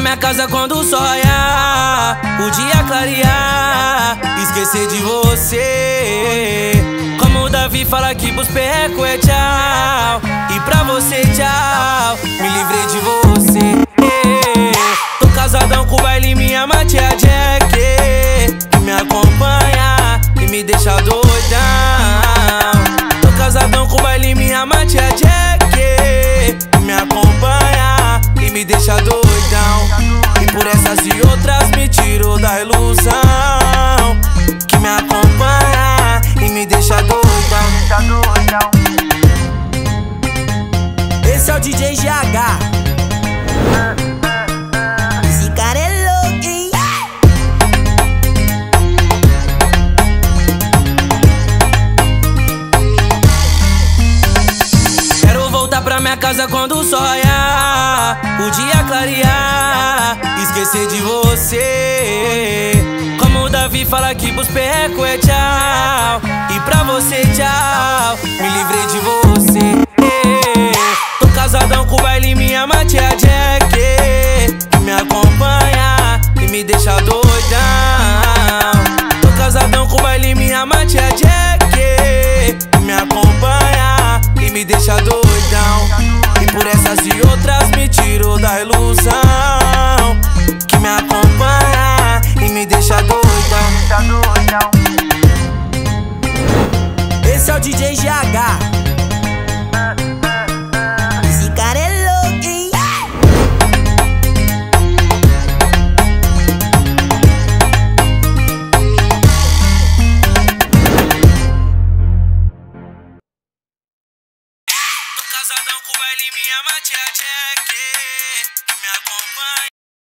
minha casa quando sonhar O dia clarear Esquecer de você. Como o Davi fala que pros perreco é tchau. E pra você tchau. Me livrei de você. Tô casadão com o baile minha matia Jack. Que me acompanha e me deixa doidão. Tô casadão com o baile minha matia Jack. Que me acompanha e me deixa doidão por essas e outras me tirou da ilusão. Que me acompanha e me deixa doidão Esse é o DJ GH. É pra minha casa quando sonhar O dia clarear Esquecer de você. Como o Davi fala que pros perreco é tchau. E pra você tchau. Me livrei de você. Tô casadão com o baile minha matia Jack. Que me acompanha e me deixa doidão. Tô casadão com o baile minha matia Jack. Que me acompanha e me deixa doidão. E por essas e outras me tirou da ilusão DJ GH. Esse é hein? Tô casadão com o baile minha matia Jack